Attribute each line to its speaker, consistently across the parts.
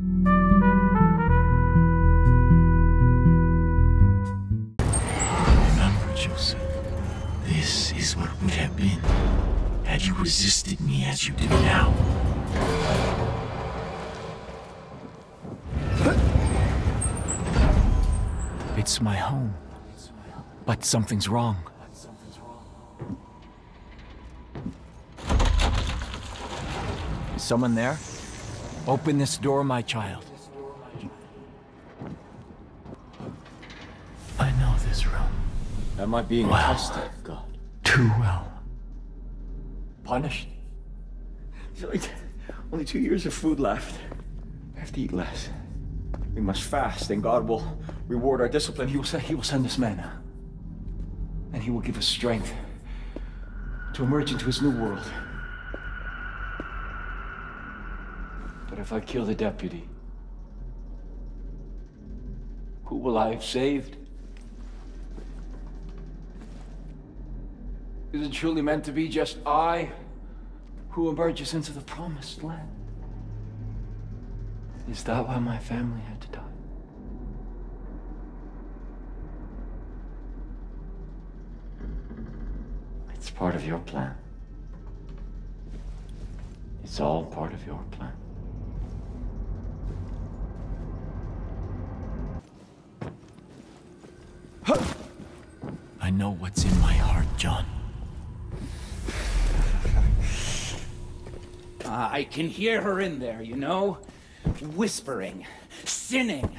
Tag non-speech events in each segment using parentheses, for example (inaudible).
Speaker 1: Remember, Joseph, this is what would have been had you resisted me as you do now. It's my home. But something's wrong. Someone there? Open this door, my child. I know this room
Speaker 2: Am I being
Speaker 1: Wow.
Speaker 2: tested, God?
Speaker 1: too well.
Speaker 2: Punished? There's (laughs) only, only two years of food left. I have to eat less. We must fast, and God will reward our discipline. He will send, he will send us manna. And He will give us strength to emerge into His new world. But if I kill the deputy, who will I have saved? Is it truly meant to be just I who emerges into the promised land? Is that why my family had to die? It's part of your plan. It's all part of your plan.
Speaker 1: Know what's in my heart, John.
Speaker 3: Uh, I can hear her in there, you know? Whispering, sinning.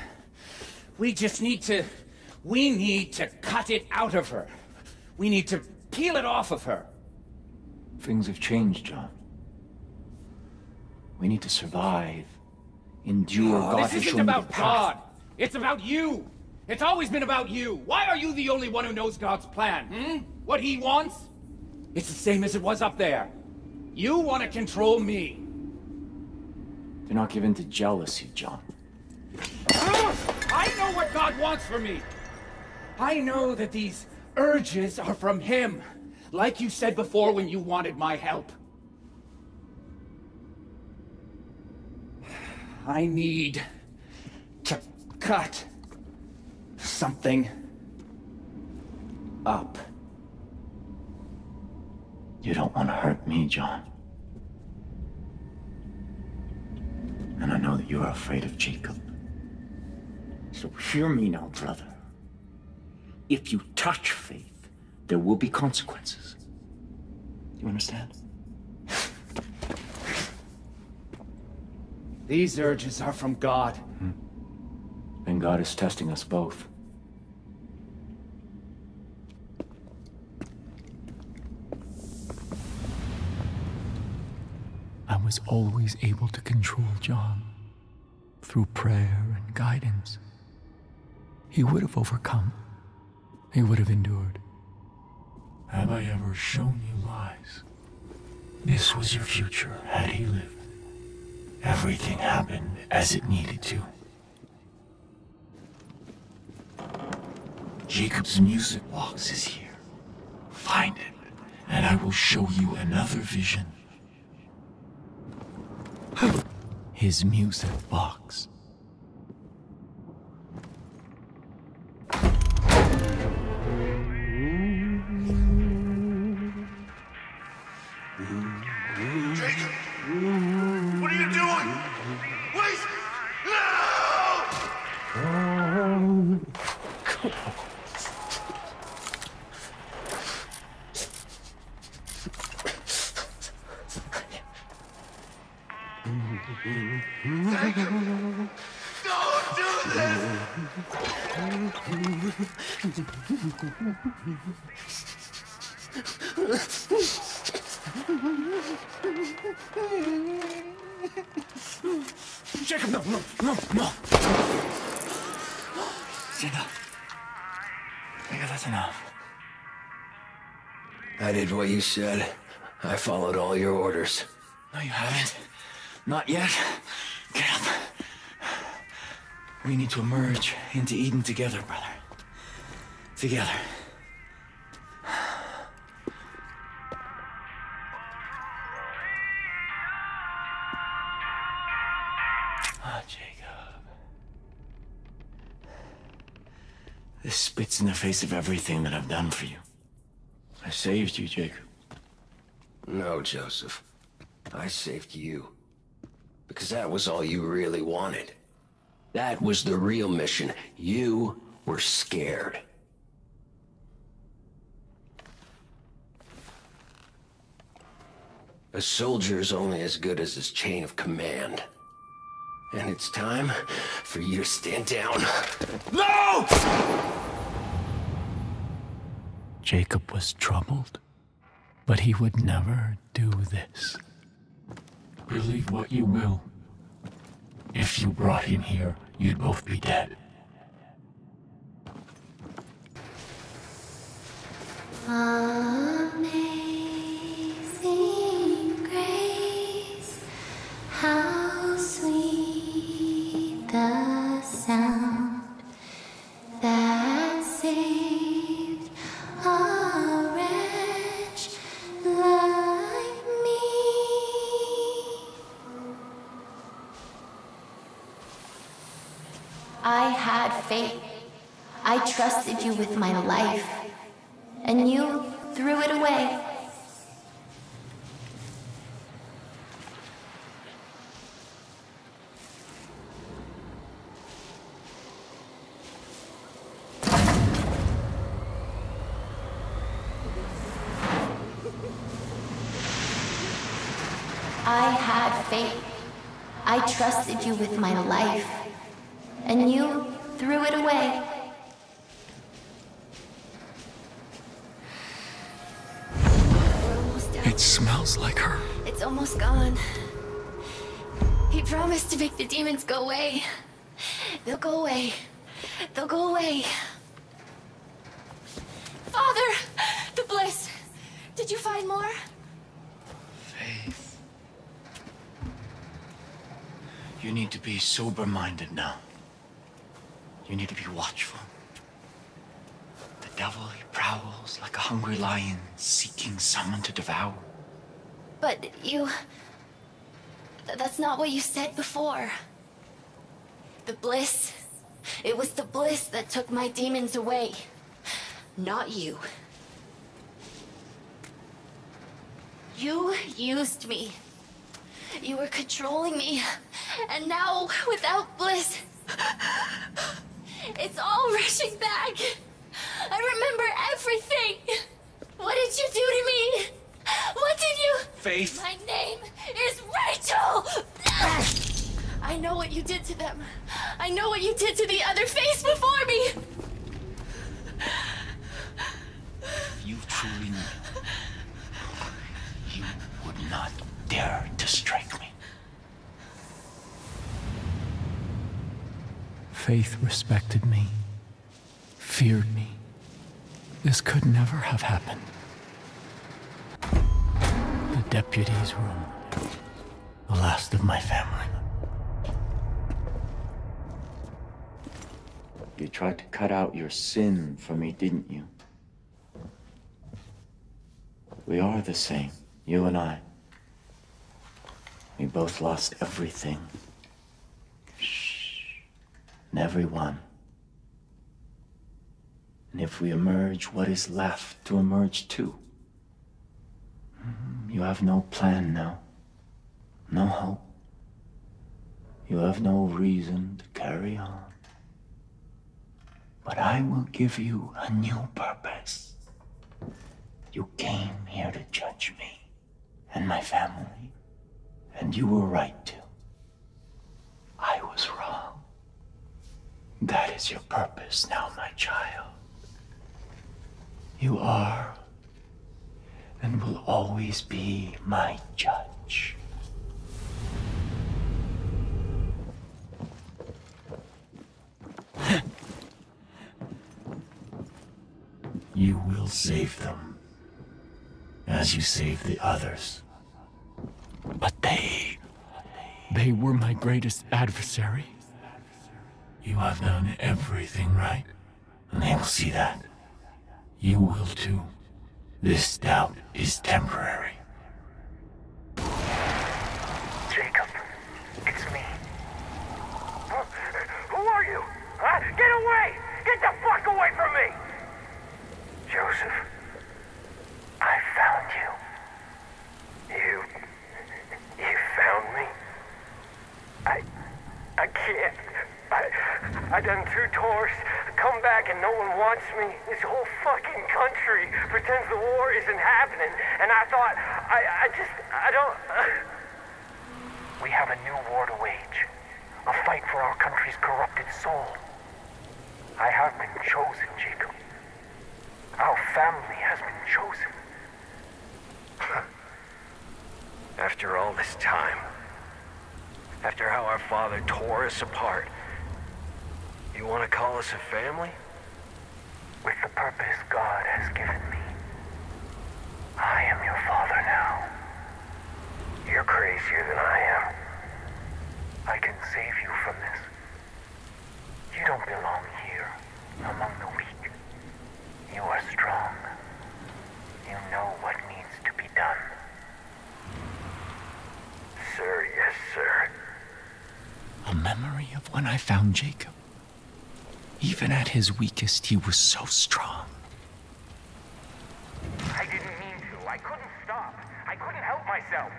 Speaker 3: We just need to. We need to cut it out of her. We need to peel it off of her.
Speaker 2: Things have changed, John. We need to survive. Endure. God
Speaker 3: Oh, this isn't about. God. It's about you. It's always been about you. Why are you the only one who knows God's plan? Hmm? What he wants? It's the same as it was up there. You want to control me.
Speaker 2: Do not give in to jealousy, John.
Speaker 3: I know what God wants for me. I know that these urges are from Him. Like you said before when you wanted my help. (sighs) I need to cut something up.
Speaker 2: You don't want to hurt me, John. And I know that you are afraid of Jacob. So hear me now, brother. If you touch faith, there will be consequences. You understand?
Speaker 3: These urges are from God. Hmm.
Speaker 2: And God is testing us both.
Speaker 1: I was always able to control John through prayer and guidance. He would have overcome. He would have endured. Have I ever shown you lies? This was your future had he lived. Everything happened as it needed to. Jacob's music box is here. Find it, and I will show you another vision. His music box.
Speaker 4: Jacob, no,
Speaker 1: no, no, no. It's enough. Yeah, that's enough.
Speaker 5: I did what you said. I followed all your orders.
Speaker 1: No, you haven't. Not yet. Get up. We need to emerge into Eden together, brother. Together. Ah, Jake.
Speaker 2: Jacob. This spits in the face of everything that I've done for you. I saved you, Jacob.
Speaker 5: No, Joseph. I saved you. Because that was all you really wanted. That was the real mission. You were scared. A soldier is only as good as his chain of command. And it's time for you to stand down.
Speaker 2: No!
Speaker 1: Jacob was troubled, but he would never do this. Believe what you will. If you brought him here, you'd both be dead.
Speaker 6: Amazing I had faith. I trusted you with my life and you threw it away. I had faith. I trusted you with my life, and you threw it away. We're almost done.
Speaker 1: It smells like her.
Speaker 6: It's almost gone. He promised to make the demons go away. They'll go away. They'll go away. Father! The bliss! Did you find more?
Speaker 2: Faith. You need to be sober minded now. You need to be watchful. The devil, he prowls like a hungry lion, seeking someone to devour.
Speaker 6: But you. th- That's not what you said before. The bliss. It was the bliss that took my demons away. Not you. You used me. You were controlling me. And now, without bliss, it's all (laughs) rushing back. I remember everything. What did you do to me? What did you.
Speaker 2: Faith!
Speaker 6: My name is Rachel! I know what you did to them. I know what you did to the other Faiths before me.
Speaker 2: If you truly knew, you would not dare to strike me.
Speaker 1: Faith respected me, feared me. This could never have happened. The deputy's room, the last of my family.
Speaker 2: You tried to cut out your sin from me, didn't you? We are the same, you and I. We both lost everything. And everyone. And if we emerge, what is left to emerge to? Mhm, You have no plan now. No hope. You have no reason to carry on. But I will give you a new purpose. You came here to judge me and my family, and you were right to. I was wrong. That is your purpose now, my child. You are and will always be my judge. (laughs) You will save them, as you saved the others.
Speaker 1: But they. They were my greatest adversary.
Speaker 2: You have done everything right, and they will see that. You will too. This doubt is temporary.
Speaker 7: Jacob, it's me. Who are you? Huh? Get away! Get the fuck away from me! I done two tours, come back and no one wants me. This whole fucking country pretends the war isn't happening. And I thought, I, I just, I don't... (sighs) We have a new war to wage. A fight for our country's corrupted soul. I have been chosen, Jacob. Our family has been chosen. (laughs)
Speaker 5: After all this time, after how our father tore us apart, you want to call us a family?
Speaker 7: With the purpose God has given me. I am your father now. You're crazier than I am. I can save you from this. You don't belong here, among the weak. You are strong. You know what needs to be done. Sir, yes, sir.
Speaker 8: A memory of when I found Jacob. Even at his weakest, he was so strong.
Speaker 7: I didn't mean to. I couldn't stop. I couldn't help myself.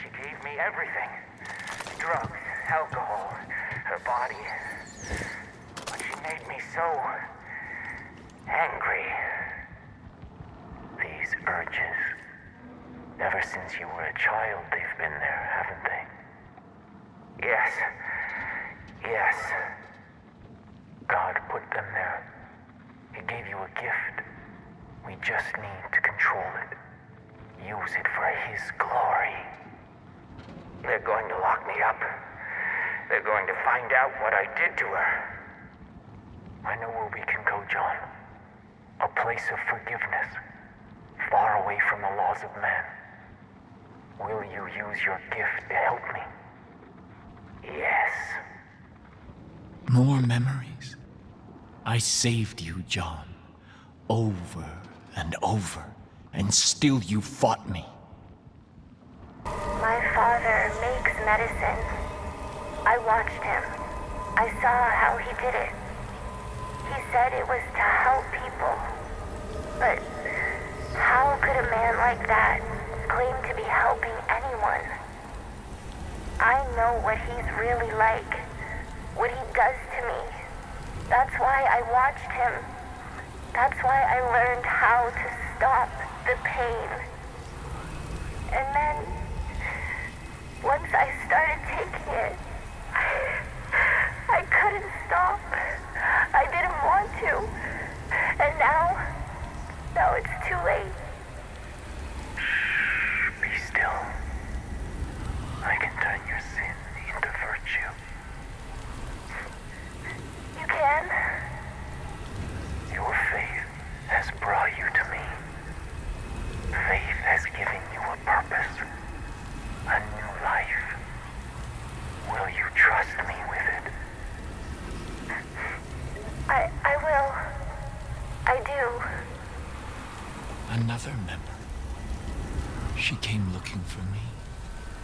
Speaker 7: She gave me everything. Drugs, alcohol, her body. But she made me so... angry. These urges. Ever since you were a child, they've been there, haven't they? Yes. Yes. God put them there. He gave you a gift. We just need to control it. Use it for His glory. They're going to lock me up. They're going to find out what I did to her. I know where we can go, John. A place of forgiveness. Far away from the laws of man. Will you use your gift to help me? Yes.
Speaker 8: More memories. I saved you, John. Over and over. And still you fought me.
Speaker 6: My father makes medicine. I watched him. I saw how he did it. He said it was to help people. But how could a man like that claim to be helping anyone? I know what he's really like, what he does to me. That's why I watched him. That's why I learned how to stop the pain. And then, once I started taking it, I couldn't stop. I didn't want to. And now, now it's too late.
Speaker 7: Be still. I can turn your sin into virtue.
Speaker 6: You can?
Speaker 7: Your faith has brought you to me. Faith has given you a purpose, a new life. Will you trust me with it?
Speaker 6: I, I will. I do.
Speaker 8: Another member. She came looking for me,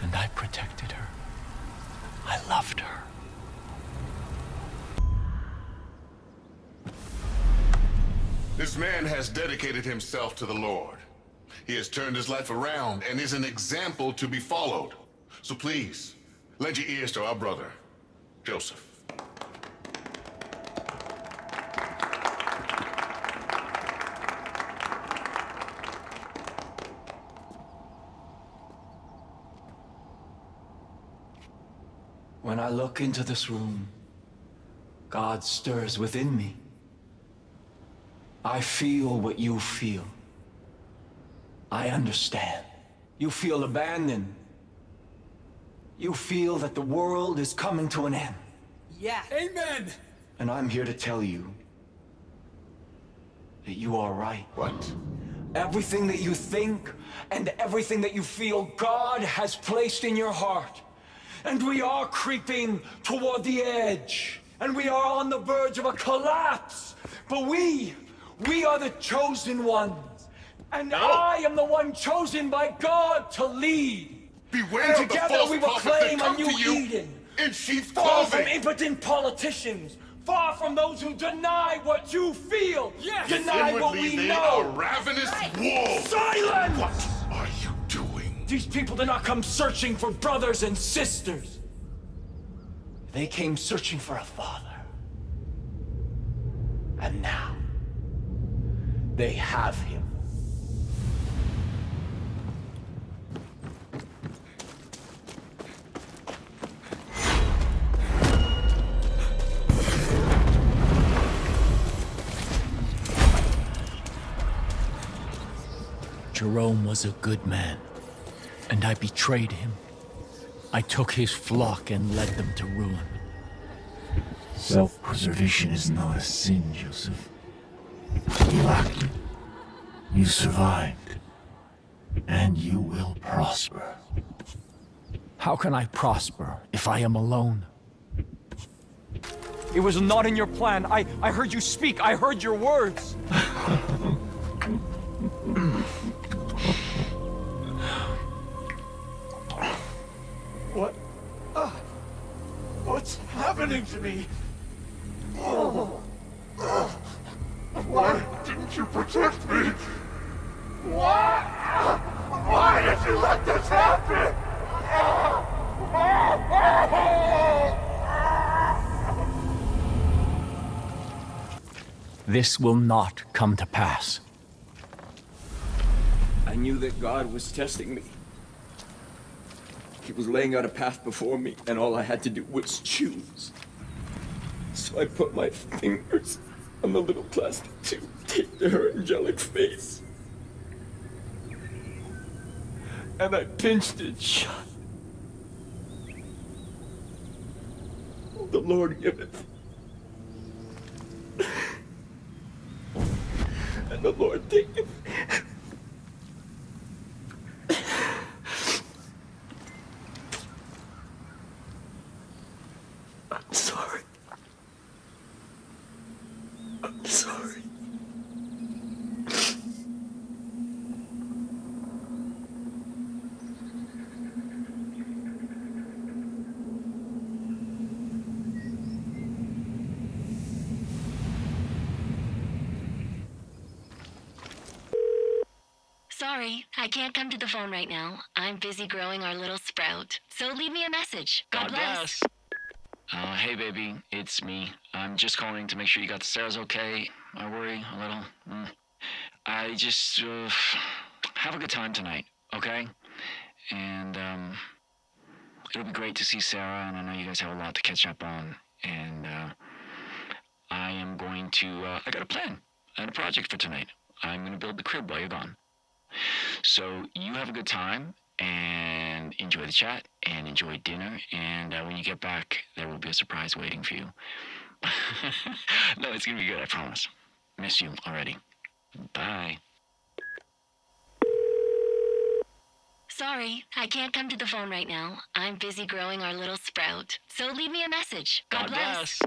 Speaker 8: and I protected her. I loved her.
Speaker 9: This man has dedicated himself to the Lord. He has turned his life around and is an example to be followed. So please, lend your ears to our brother, Joseph.
Speaker 2: When I look into this room, God stirs within me. I feel what you feel. I understand. You feel abandoned. You feel that the world is coming to an end.
Speaker 3: Yeah. Amen.
Speaker 2: And I'm here to tell you that you are right.
Speaker 9: What?
Speaker 2: Everything that you think and everything that you feel, God has placed in your heart. And we are creeping toward the edge. And we are on the verge of a collapse. But we, we are the chosen ones. And I am the one chosen by God to lead.
Speaker 9: Beware
Speaker 2: And
Speaker 9: of the
Speaker 2: together
Speaker 9: false
Speaker 2: we will
Speaker 9: prophets
Speaker 2: claim a
Speaker 9: come
Speaker 2: new
Speaker 9: to you
Speaker 2: Eden.
Speaker 9: in sheep's
Speaker 2: Far from impotent politicians. Far from those who deny what you feel.
Speaker 3: Yes.
Speaker 2: Deny what we
Speaker 9: they
Speaker 2: know.
Speaker 9: are ravenous wolves.
Speaker 2: Silence!
Speaker 9: What are you doing?
Speaker 2: These people did not come searching for brothers and sisters.
Speaker 10: They came searching for a father. And now, they have him.
Speaker 11: Jerome was a good man, and I betrayed him. I took his flock and led them to ruin.
Speaker 12: Self-preservation is not a sin, Joseph. You acted. You survived. And you will prosper.
Speaker 11: How can I prosper if I am alone?
Speaker 13: It was not in your plan. I, I heard you speak. I heard your words. (laughs)
Speaker 14: to me? Oh. Why didn't you protect me? Why? Why did you let this happen?
Speaker 11: This will not come to pass.
Speaker 10: I knew that God was testing me. He was laying out a path before me, and all I had to do was choose. So I put my fingers on the little plastic tube taped to her angelic face. And I pinched it shut. The Lord giveth. And the Lord taketh. I'm sorry. I'm sorry.
Speaker 6: Sorry, I can't come to the phone right now. I'm busy growing our little sprout. So leave me a message. God, bless.
Speaker 2: Uh, hey, baby, it's me. I'm just calling to make sure you got the stairs okay. I worry a little. Mm. I just uh, have a good time tonight, okay? And um, it'll be great to see Sarah, and I know you guys have a lot to catch up on. And uh, I am going to. Uh, I got a plan and a project for tonight. I'm going to build the crib while you're gone. So you have a good time and enjoy the chat and enjoy dinner. And uh, when you get back, there will be a surprise waiting for you. (laughs) no, it's gonna be good. I promise. Miss you already. Bye.
Speaker 6: Sorry, I can't come to the phone right now. I'm busy growing our little sprout. So leave me a message. God,
Speaker 2: God bless.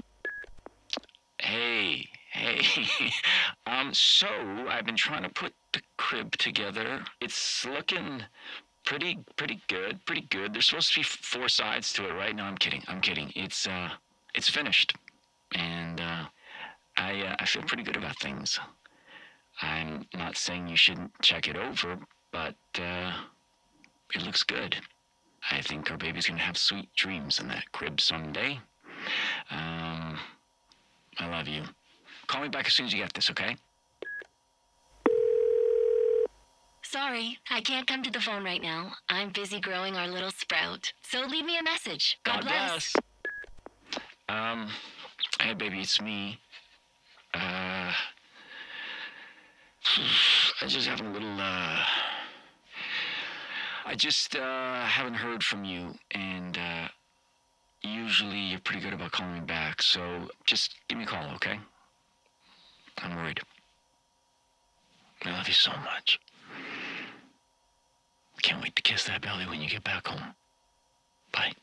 Speaker 2: Hey, hey. (laughs) um, so I've been trying to put the crib together. It's looking pretty pretty good, pretty good. There's supposed to be four sides to it, right? No, I'm kidding. I'm kidding. It's uh it's finished. And uh I uh, I feel pretty good about things. I'm not saying you shouldn't check it over, but uh it looks good. I think our baby's gonna have sweet dreams in that crib someday. Um I love you. Call me back as soon as you get this, okay?
Speaker 6: Sorry, I can't come to the phone right now. I'm busy growing our little sprout. So leave me a message. God,
Speaker 2: God bless. Um, hey, baby, it's me. Uh, I just have a little, uh, I just, uh, haven't heard from you, and, uh, usually you're pretty good about calling me back, so just give me a call, okay? I'm worried. I love you so much. Can't wait to kiss that belly when you get back home. Bye.